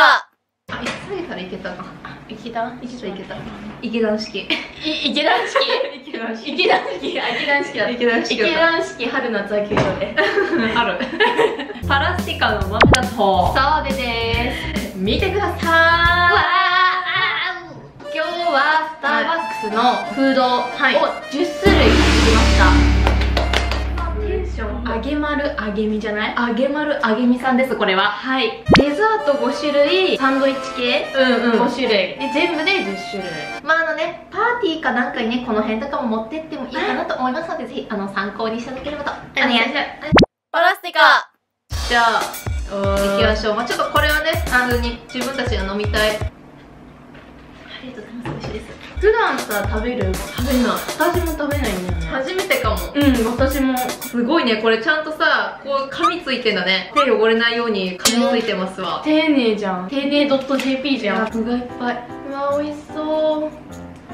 カあ、1歳からいけたか池田いけた？いけた。池田式い池田式池田式池田式あ池田式だ池田式だ池田式春夏秋冬で春パラスティカの豆だと澤部です見てくださわー今日はスターバックスのフードを10種類買ってきました、テンション揚げ丸揚げ身じゃない？揚げ丸揚げ身さんですこれは。はい。デザート5種類サンドイッチ系？うん5種類。で全部で10種類。まああのねパーティーかなんかにねこの辺とかも持ってってもいいかなと思いますのでぜひあの参考にしていただければとお願いします。パラスティカ。じゃあ行行きましょう。まあちょっとこれはね普通に自分たちが飲みたい。ありがとうございます普段さ食べる食べるの私も食べないんだよね。初めてかも。うん。私もすごいね。これちゃんとさこう紙ついてんだね。手汚れないように紙ついてますわ。丁寧じゃん。丁寧 .jp じゃん。具がいっぱい。うわ美味しそう。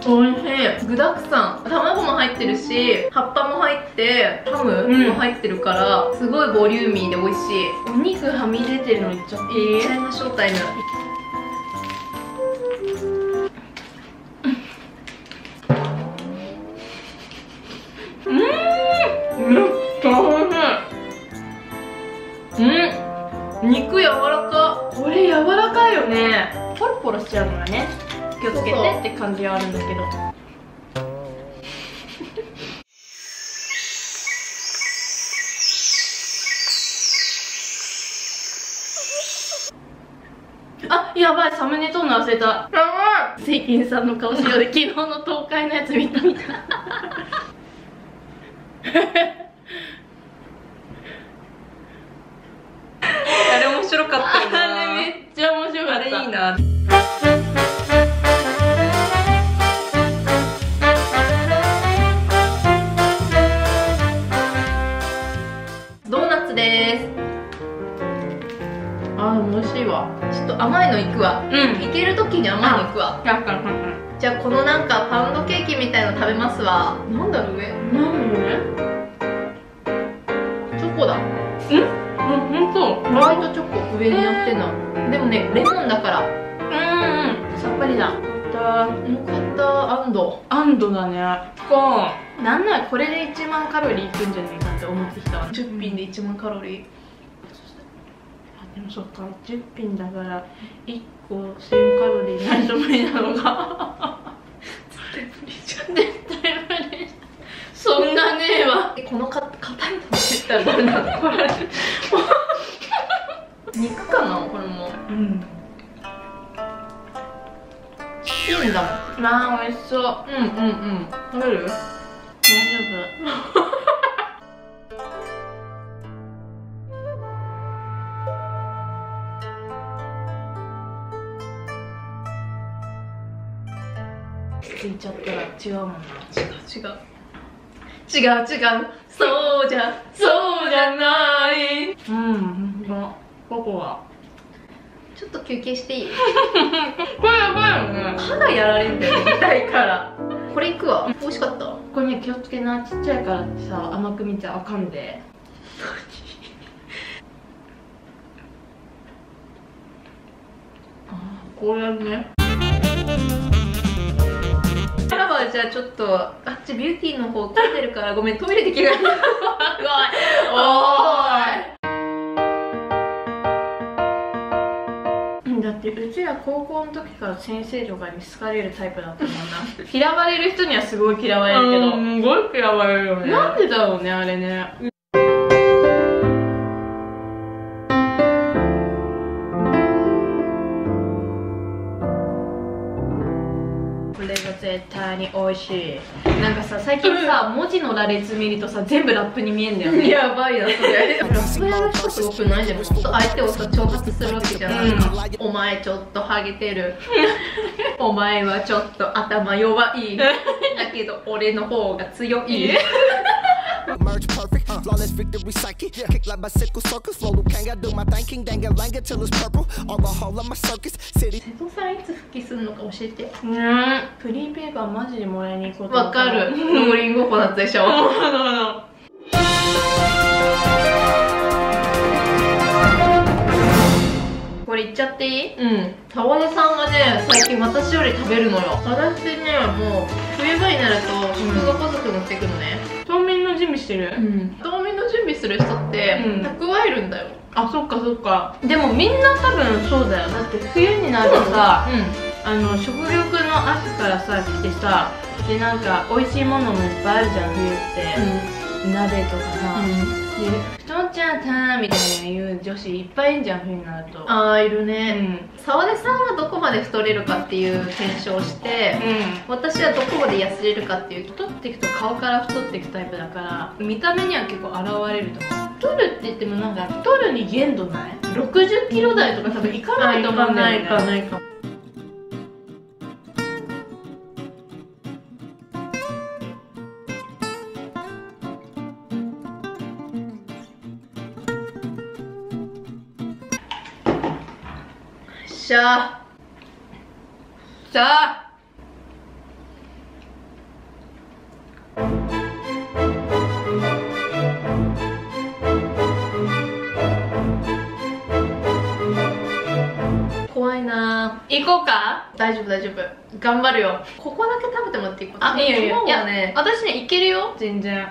おいしい。具だくさん。卵も入ってるし葉っぱも入ってハムも入ってるから、すごいボリューミーで美味しい。お肉はみ出てるのいっちゃっていい？いっちゃいましょうタイム肉柔らか。これ柔らかいよね。ポロポロしちゃうのがね。気をつけてって感じはあるんだけど。あやばいサムネ撮るの忘れた。やばい。セイキンさんの顔しようで昨日の東海のやつ見たみたい。あれ面白かったよな。あれめっちゃ面白かった。あれいいな。ドーナツです。あ美味しいわ。ちょっと甘いのいくわ。うん。いける時に甘いのいくわ。じゃあこのなんかパウンドケーキみたいの食べますわ。なんだろう上。何これチョコだ。うん？ほんと。ホワイトチョコ上に乗ってんの。でもねレモンだから。ようんうん。さっぱりだ。だかった。アンド安堵だね。こう。なんならこれで1万カロリーいくんじゃないかって思ってきたわ。10品で1万カロリー。あでもそっか。10品だから1個1000カロリーないと無理なのが絶対無理。そんなね。えわえこのか硬いのって言ったら誰なのこれ肉かなこれもうんチキンだもんあ美味しそううんうんうん食べる大丈夫ついちゃったら違うもんな。違う違う。違う違う。そうじゃそうじゃない。うんここは。ちょっと休憩していい？これやばいよね。歯がやられんだよね痛いから。これいくわ。美味しかった？これね気をつけなちっちゃいからってさ甘く見ちゃあかんで。あーこうやるねラはじゃあちょっとあっちビューティーの方混んでるからごめんトイレできない。おいだってうちら高校の時から先生とかに好かれるタイプだったもんな。嫌われる人にはすごい嫌われるけど。すごい嫌われるよなんでだろうねあれね絶対に美味しい。なんかさ最近さ、文字の羅列見るとさ全部ラップに見えんだよね。やばいなそれ。ラップやる人すごくないでもちょっと相手をさ挑発するわけじゃないか、お前ちょっとハゲてる。お前はちょっと頭弱い。だけど俺の方が強い flawless victory psychic. Kick like bicycle circus, flow Liu Kang. I do my thing, king dang langa till it's purple. All the whole of my circus, city. 瀬戸さんいつ復帰するのか教えて。うん。フリーペーパーマジでもらいに行こうと思わったかる。ローリングココナッツでしょここれ言っちゃっていい？うん。沢田さんがね最近私より食べるのよ。私ねもう冬場になると食が細くなっていくのね。冬眠の準備してる、うんする人ってうん。蓄えるんだよ。あそっかそっか。でもみんな多分そうだよ。だって冬になるとさ、あの食欲の秋からさ来てさでなんか美味しいものもいっぱいあるじゃん冬って、鍋とかさ、で「太っちゃった」みたいな言う女子いっぱいいんじゃん冬になると。ああいるうねん。沢出さんはどこまで太れるかっていう検証をして私はどこまで痩せれるかっていう太っていくと顔から太っていくタイプだから見た目には結構現れると思う。太るって言ってもなんか太るに限度ない？60キロ台とか多分いかないと思うんだよね。ないかしゃさあ怖いな。行こうか？大丈夫大丈夫。頑張るよ。ここだけ食べてもらっていい？かあいいよいいよ。いやね私ねいけるよ。全然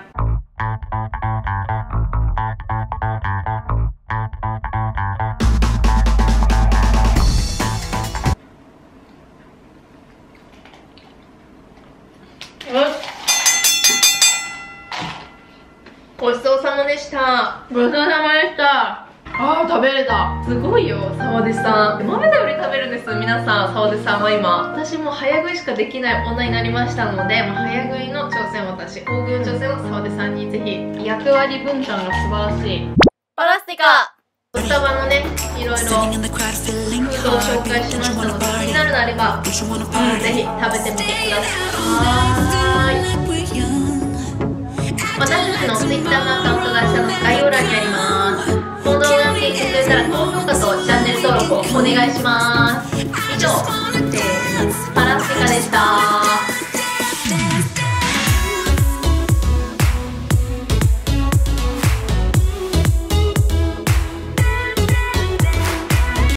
した。ごちそうさまでした。あー食べれた。すごいよ沢出さん。豆田より食べるんです皆さん。沢出さんは今。私も早食いしかできない女になりましたので、まあ、早食いの挑戦は私大食いの挑戦は沢出さんにぜひ。役割分担が素晴らしい。パラスティカスタバのねいろいろフードを紹介しましたので気になるのあれば、うん、ぜひ食べてみてください私たちの Twitter のアカウントが下の概要欄にあります。この動画を聞いてくれたら高評価とチャンネル登録をお願いします。以上、えー、パラスティカでした。